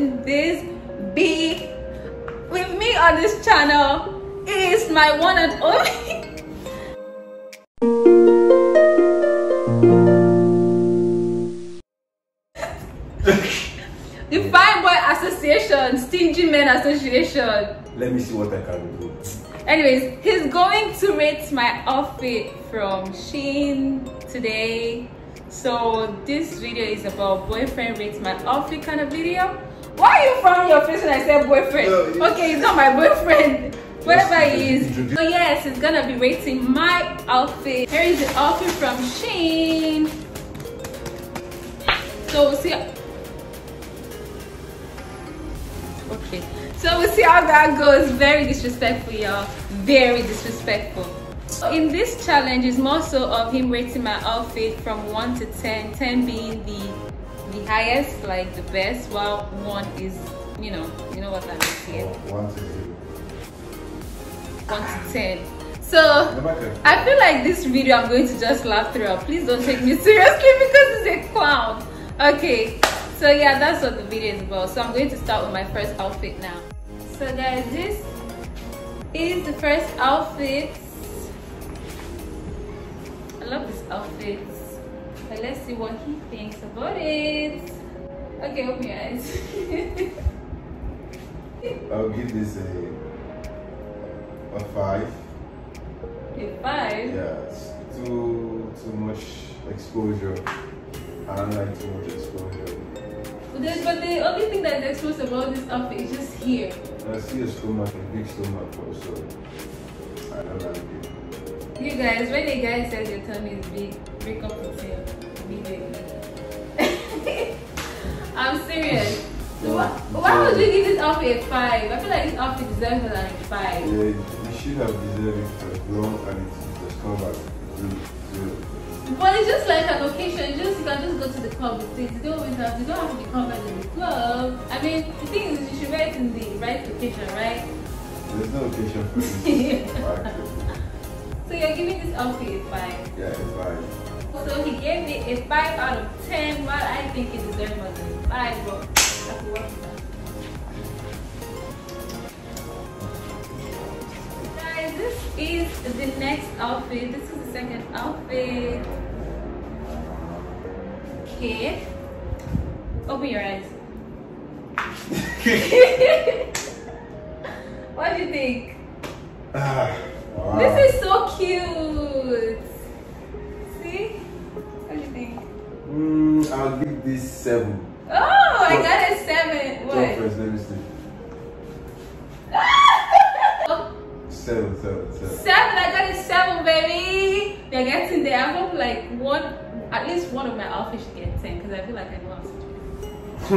in this B. With me on this channel is my one and only. the Fine Boy Association, Stingy Men Association. Let me see what I can do. Anyways, he's going to rate my outfit from Shein today. So this video is about boyfriend rates my outfit kind of video. Why are you frowning your face when I say boyfriend? No, it's- okay, he's not my boyfriend. Whatever he is. So yes, he's gonna be rating my outfit. Here is the outfit from Shein. So we'll see. Okay. So we'll see how that goes. Very disrespectful, y'all. Very disrespectful. So in this challenge is more so of him rating my outfit from 1 to 10, 10 being the the highest, like the best, while 1 is, you know, you know what I mean here. One to zero. 1 to 10. So I feel like this video I'm going to just laugh throughout. Please don't take me seriously because it's a clown. Okay, so yeah, that's what the video is about. So I'm going to start with my first outfit now. So guys, this is the first outfit. I love this outfit. Let's see what he thinks about it. Okay, open your eyes. I'll give this a a five. a five. Yeah, it's too too much exposure. I don't like too much exposure. But the, but the only thing that is exposed about this outfit is just here. I see a stomach, a big stomach also. I don't like it. You guys, when a guy says your tummy is big, break up with him I'm serious. So why, why would you give this outfit a five? I feel like this outfit deserves more than a five. Yeah, you should have deserved it for long and it's just. Zero, zero. But it's just like an occasion. You Just you can just go to the club with it. You don't always have. You don't have to be covered in the club. I mean, the thing is, you should wear it in the right occasion, right? There's no occasion for this. So you're giving this outfit a five. Yeah, it's fine. So he gave it a 5 out of 10, while I think it deserves more than 5, but I have to work with that. Guys, this is the next outfit. This is the second outfit. Okay. Open your eyes. what do you think? Ah, wow. This is so cute. This seven. Oh, I got a seven. What? first, let me see. Seven, seven, seven. seven. I got a seven, baby. They're getting there. I hope like one, at least one of my outfits should get ten because I feel like I know I'm such.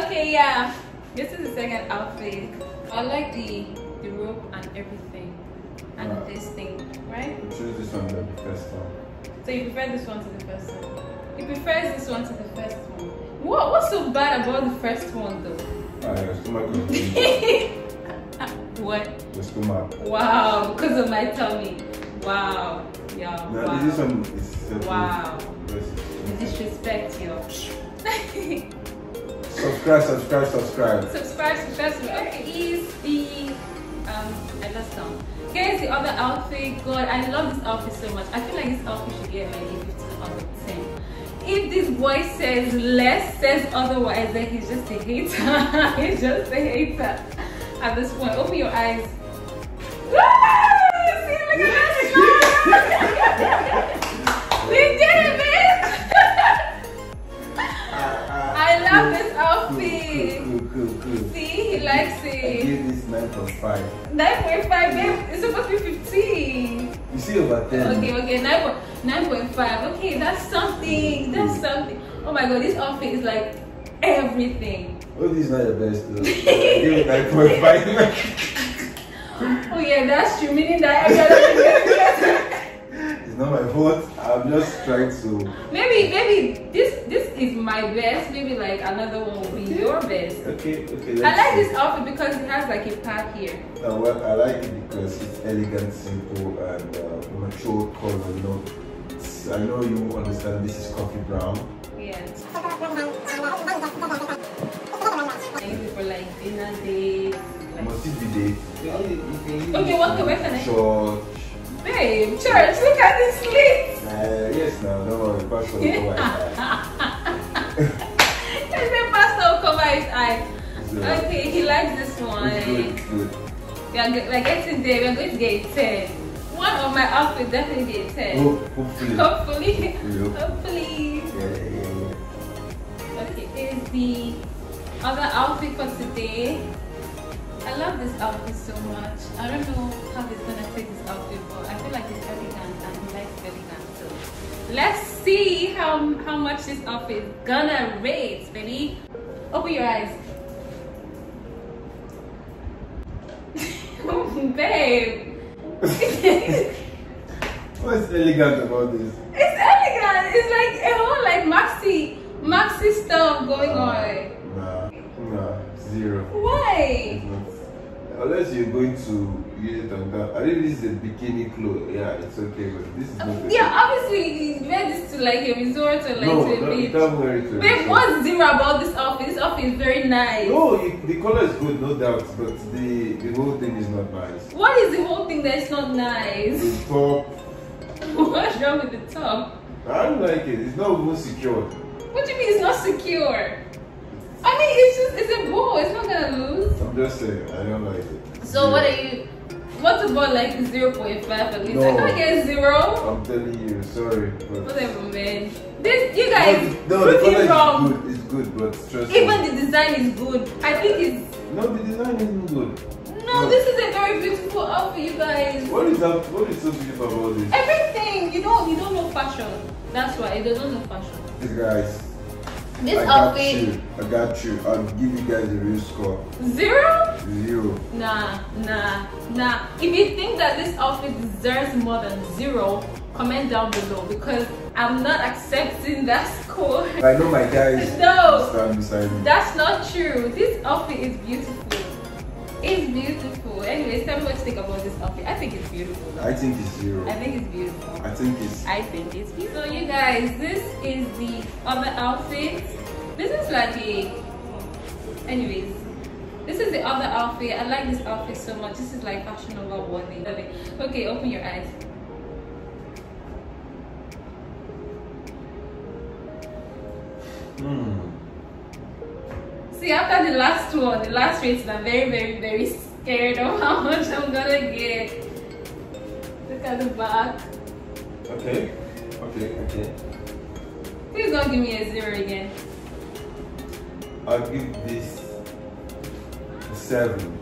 Okay, yeah. This is the second outfit. I like the the rope and everything, and Wow. this thing, right? Choose this one, the first one. So you prefer this one to the first one? He prefers this one to the first one. What? What's so bad about the first one though? Ah, your stomach was what? Your stomach. Wow, because of my tummy. Wow. Yeah. Now, wow. this one is. Wow. Disrespect yo. Subscribe, subscribe, subscribe. subscribe, subscribe, subscribe. Okay, the um I lost some. Here's the other outfit. God, I love this outfit so much. I feel like this outfit should get a 15 out of 10. If this boy says less, says otherwise, then he's just a hater. he's just a hater. At this point, open your eyes. See, look at that. we did it, bitch. I love this outfit. See, he I it. give this 9.5. 9.5, babe. It's supposed to be 15. You see over 10. Okay, okay, 9, Okay, that's something. That's something. Oh my god, this outfit is like everything. Oh, this is not the best though. give it 9.5. Oh yeah, that's true. Meaning that every other thing is better. it's not my fault. I'm just trying to. Maybe, maybe this this is my best. Maybe like another one will be your best. Okay, okay. I like see. this outfit because it has like a pack here. No, well, I like it because it's elegant, simple, and uh, mature color. You know, it's I know you understand. This is coffee brown. Yes. I use for like dinner dates. Like, Must it be day? You can use Okay, it what for where can I- Church. babe, church, look at this slit. Uh, yes, no, don't worry. Pastor will come like Is the pastor will cover his eye? So, Okay, he likes this one. It's good. We are, we're getting there. We're going to get a 10. One of my outfits definitely a 10. Oh, hopefully. Hopefully. Yeah. Hopefully. Yeah, yeah. Okay, here's the other outfit for today. I love this outfit so much. I don't know how he's gonna take this outfit, but I feel like it's elegant and he likes elegant. So let's see how how much this outfit is gonna rate, baby. Open your eyes. Babe. What's elegant about this? It's elegant. It's like a whole like maxi maxi stuff going ah, on. Nah, nah, zero. Why? Unless you're going to use it on that. I think this is a bikini clothes. Yeah, it's okay, but this is not. a- Yeah, obviously you wear this to like a resort or like no, to a no, you beach. can't wear it to Babe, what's zero about this outfit? This is very nice. No, you, the color is good, no doubt, but the the whole thing is not nice. What is the whole thing that's not nice? The top, What's wrong with the top? I don't like it. It's not even secured. What do you mean it's not secure? I mean it's just it's a ball, it's not gonna lose. I'm just saying, I don't like it. So what are you what about like 0.5 at least? I can't get zero. I'm telling you, sorry, but. Whatever man. This you guys no, the prove color me is wrong. good. It's good, but trust Even me. the design is good. I think it's No, the design isn't good. no, this is a very beautiful outfit, you guys. What is that? What is so beautiful about this? Everything you don't you don't know fashion. That's why you don't know fashion. These guys. This I got outfit you. I got you. I'll give you guys a real score. zero. Zero. Nah, nah, nah. If you think that this outfit deserves more than zero, comment down below because I'm not accepting that score. I know my guys No. stand beside me. That's not true. This outfit is beautiful. It's beautiful. Anyways, tell me what you think about this outfit. I think it's beautiful. I think it's zero. I think it's beautiful. I think it's. I think it's beautiful. So you guys, this is the other outfit. This is like a anyways. This is the other outfit. I like this outfit so much. This is like fashion over worthy. Okay, open your eyes. Hmm. See, after the last one, the last rating, I'm very, very, very scared of how much I'm gonna get. Look at the back. Okay. Okay. Okay. Please don't give me a zero again. I'll give this a seven.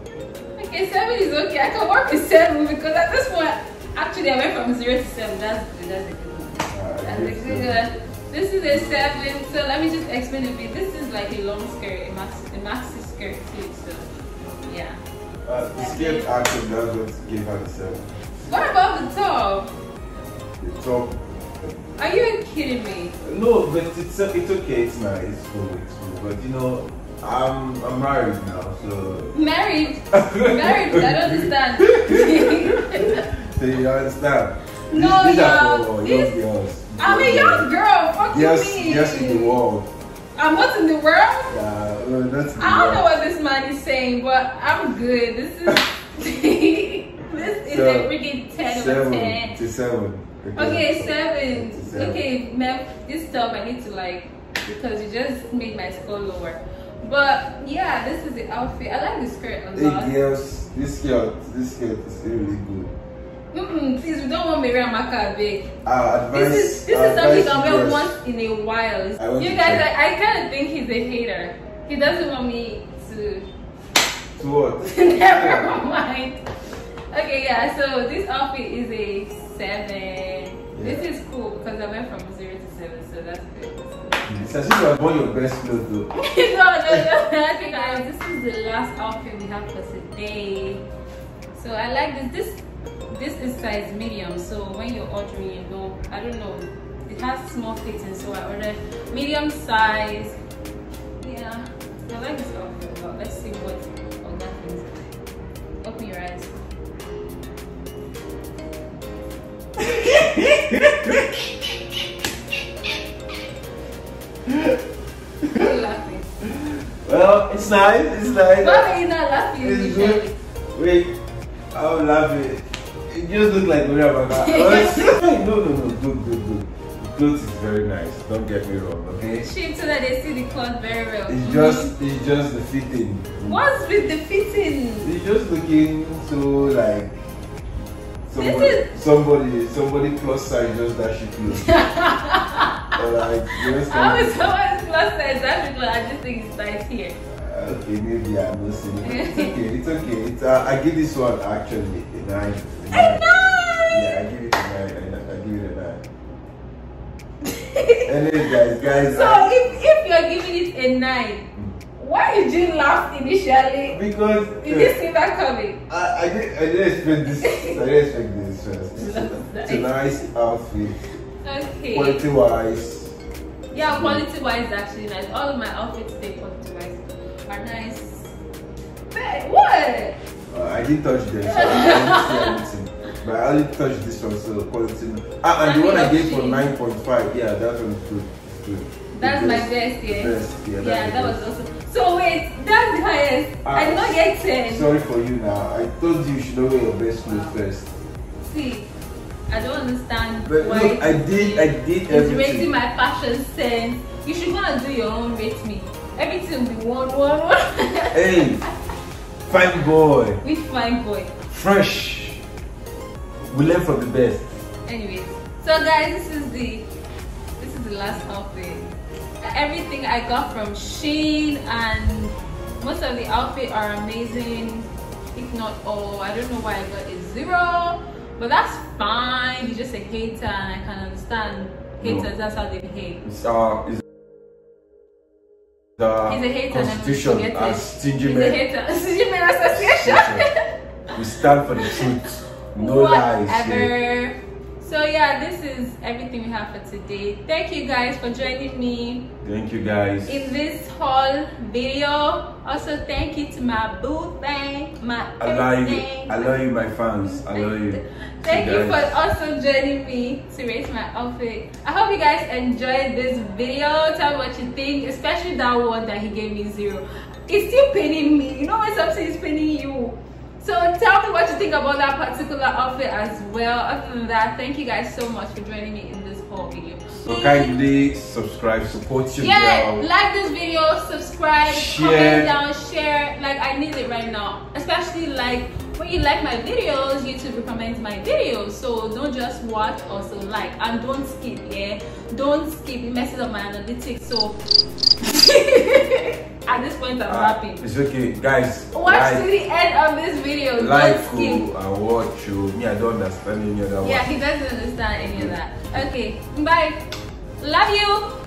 Okay, seven is okay. I can work with seven because at this point, actually, I went from zero to seven. That's good. That's a good one. Uh, That's a good one. This is a seven. So let me just explain a bit. This is like a long skirt, a maxi, a maxi skirt too. So yeah. Uh, the skirt actually what gave her the seven. What about the top? The top. Are you kidding me? No, but it's it's okay. It's nice. It's cool. It's cool. But you know, I'm I'm married now, so. Married? Married? I don't understand. so you understand? No, these, these yeah, are for this- I'm a young girl. Fuck Yes, you mean? yes, in the world. I'm what's in the world? Yeah, well, that's I don't know what this man is saying, but I'm good. This is this is So, a freaking ten Seven ten. to seven. Okay, seven. To seven. Okay, Mef, this stuff I need to like because you just made my score lower. But yeah, this is the outfit. I like the skirt a lot. Hey girls, this skirt, this skirt is really good. Mm-mm, please, we don't want Miriam Maka big. Advise. This is this is something advise wear once in a while. You guys. I, I kind of think he's a hater. He doesn't want me to. To what? Never mind. Okay, yeah. So this outfit is a seven. This is cool because I went from zero to seven, so that's good. Mm, it's as you have worn your best clothes though. no, no, no. Okay, guys, this is the last outfit we have for today. So I like this. This this is size medium so when you're ordering you know i don't know it has small fitting so i ordered medium size yeah i like this outfit but let's see what other things open your eyes well, it's nice, it's nice. Mommy not laughing. It's. Just look like Maria Baga. no, no, no. Good, good, good. The clothes is very nice. Don't get me wrong, okay? Shape so that they see the cloth very well. It's just, it's just the fitting. What's with the fitting? It's just looking so like somebody, somebody, somebody plus size just that she close. or like, you know, How is something- someone's plus size? That I just think it's tight here. Okay, maybe I'm not seeing it. It's okay, it's okay. It's, uh, I give this one actually a nine. A nine. Yeah, I give it a nine. I, I give it a nine. Anyway, guys, guys. So if, if you're giving it a nine, why did you laugh initially? because Did uh, you see that coming? I, I, didn't, I didn't expect this. I didn't expect this first. It's, a- it's nice outfit, Okay. quality wise. Yeah, quality wise actually nice. All of my outfits today quality wise are nice. Hey, what? Uh, I didn't touch them, so I didn't see anything. But I only touched this one, so quality. Ah, and the one I gave for nine point five. Yeah, that one is good. Good. That's my best. yeah. Best, yeah, Yeah, that was awesome. So wait, that's the highest. Ah, I did not get 10. Sorry for you now. I told you you should know wear your best clothes first. See, I don't understand But why look, I did, I did it's everything. rating my fashion sense. You should go and do your own rate me. Everything will be one, one, one. Hey, fine boy, Which fine boy. fresh. We learn from the best. Anyways, so guys, this is the this is the last outfit. Everything I got from Shein and most of the outfit are amazing, if not all. I don't know why I got a zero, but that's fine. You're just a hater, and I can understand haters. No. That's how they behave. It's our, it's the He's a hater and constitution it. stingy He's a hater. Stingy Men Association. We stand for the truth. No lies. yeah. So yeah, this is everything we have for today. Thank you guys for joining me Thank you guys. in this whole video. Also, thank you to my boo thing, my I love you. I love you, my fans. I love you. Thank you for also joining me to raise my outfit. I hope you guys enjoyed this video. Tell me what you think, especially that one that he gave me zero. It's still paining me. You know when something is paining you. So tell me what you think about that particular outfit as well. Other than that, thank you guys so much for joining me in this whole video. So kindly subscribe, support your Yeah, girl. like this video, subscribe, Share. comment down, share. Like I need it right now. Especially like when you like my videos, YouTube recommends my videos. So don't just watch, also like and don't skip, yeah. Don't skip, it messes up my analytics. So at this point I'm Ah, happy. it's okay, guys. Watch like, to the end of this video. like, don't skip. oh, and watch you. Me, I don't understand any other Yeah, one. he doesn't understand any of that. Okay, bye. Love you.